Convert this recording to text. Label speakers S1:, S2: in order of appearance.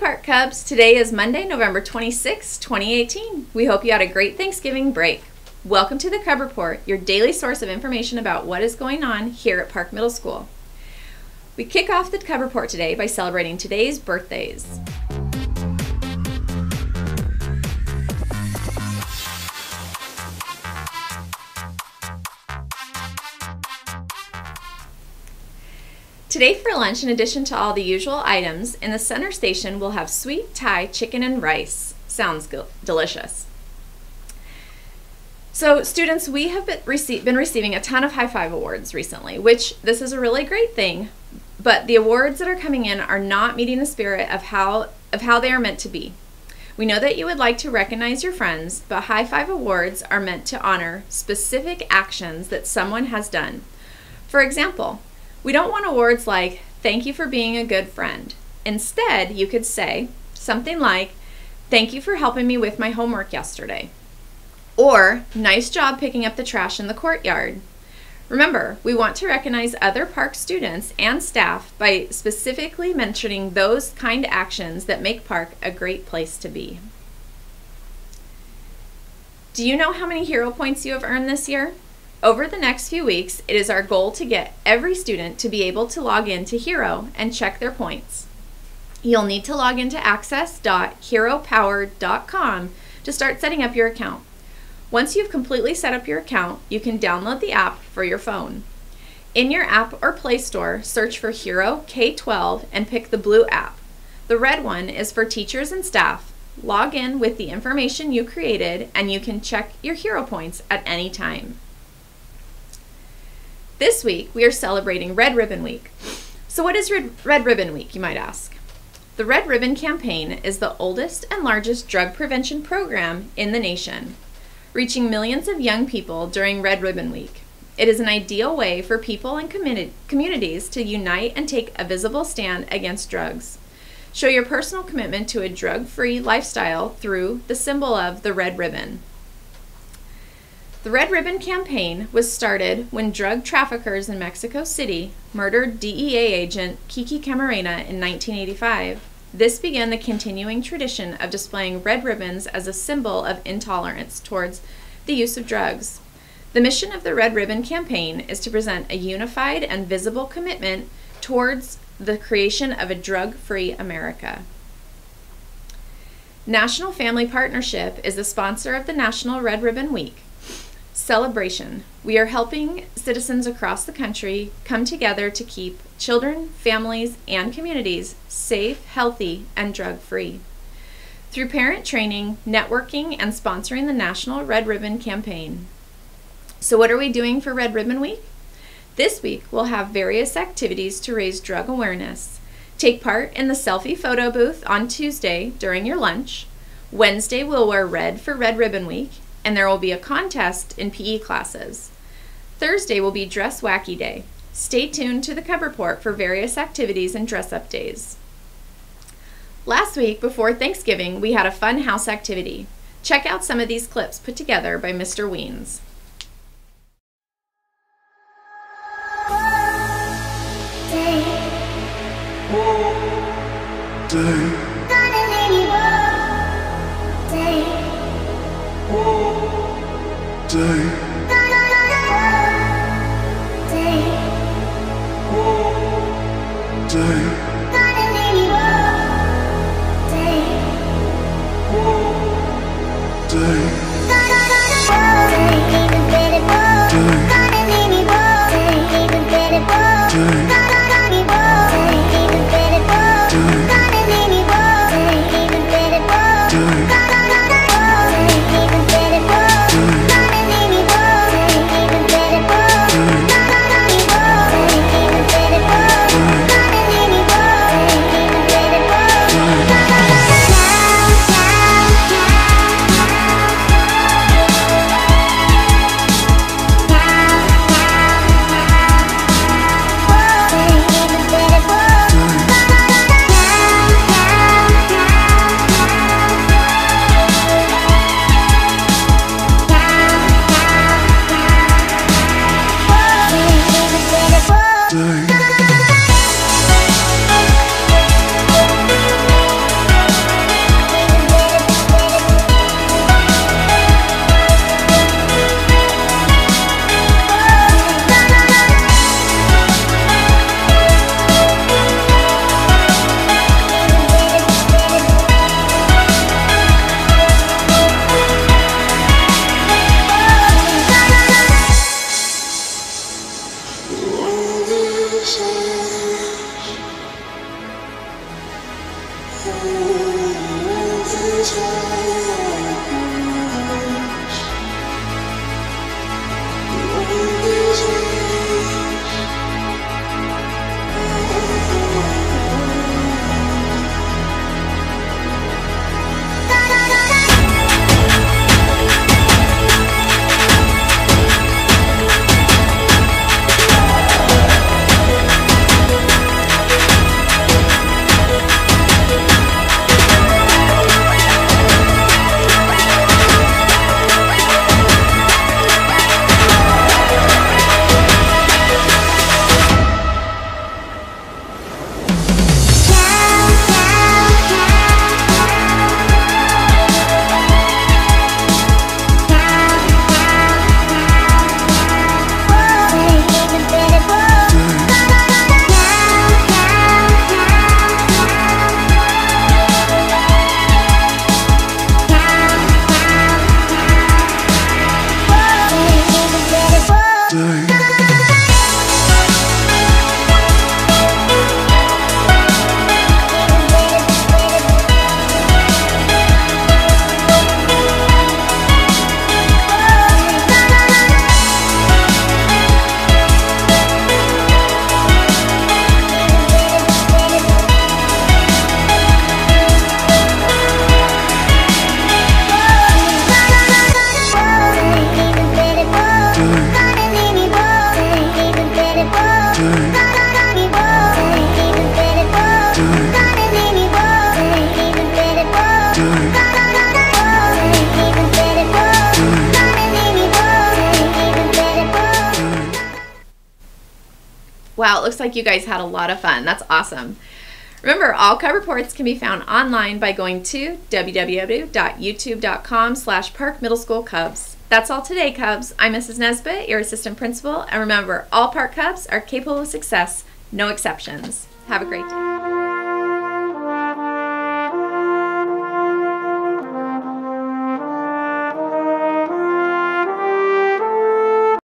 S1: Park Cubs. Today is Monday, November 26, 2018. We hope you had a great Thanksgiving break. Welcome to the Cub Report, your daily source of information about what is going on here at Park Middle School. We kick off the Cub Report today by celebrating today's birthdays. Today for lunch, in addition to all the usual items, in the center station we'll have sweet Thai chicken and rice. Sounds delicious. So students, we have been, rece been receiving a ton of high five awards recently, which this is a really great thing, but the awards that are coming in are not meeting the spirit of how, of how they are meant to be. We know that you would like to recognize your friends, but high five awards are meant to honor specific actions that someone has done. For example, we don't want awards like, thank you for being a good friend. Instead, you could say something like, thank you for helping me with my homework yesterday. Or, nice job picking up the trash in the courtyard. Remember, we want to recognize other park students and staff by specifically mentioning those kind actions that make park a great place to be. Do you know how many hero points you have earned this year? Over the next few weeks, it is our goal to get every student to be able to log in to Hero and check their points. You'll need to log into access.heropowered.com to start setting up your account. Once you've completely set up your account, you can download the app for your phone. In your app or Play Store, search for Hero K12 and pick the blue app. The red one is for teachers and staff. Log in with the information you created and you can check your Hero points at any time. This week, we are celebrating Red Ribbon Week. So, what is Red, Red Ribbon Week, you might ask? The Red Ribbon Campaign is the oldest and largest drug prevention program in the nation, reaching millions of young people during Red Ribbon Week. It is an ideal way for people and communities to unite and take a visible stand against drugs. Show your personal commitment to a drug free lifestyle through the symbol of the red ribbon. The Red Ribbon Campaign was started when drug traffickers in Mexico City murdered DEA agent Kiki Camarena in 1985. This began the continuing tradition of displaying red ribbons as a symbol of intolerance towards the use of drugs. The mission of the Red Ribbon Campaign is to present a unified and visible commitment towards the creation of a drug free America. National Family Partnership is the sponsor of the National Red Ribbon Week celebration. We are helping citizens across the country come together to keep children, families, and communities safe, healthy, and drug free. Through parent training, networking, and sponsoring the National Red Ribbon Campaign. So, what are we doing for Red Ribbon Week? This week, we'll have various activities to raise drug awareness. Take part in the selfie photo booth on Tuesday during your lunch. Wednesday, we'll wear red for Red Ribbon Week and there will be a contest in PE classes. Thursday will be Dress Wacky Day. Stay tuned to the Cub Report for various activities and dress up days. Last week, before Thanksgiving, we had a fun house activity. Check out some of these clips put together by Mr. Weens. Day. Day. Day. Wow, it looks like you guys had a lot of fun. That's awesome. Remember, all Cub reports can be found online by going to www.youtube.com slash Park Middle School Cubs. That's all today, Cubs. I'm Mrs. Nesbitt, your assistant principal, and remember, all Park Cubs are capable of success, no exceptions. Have a great day.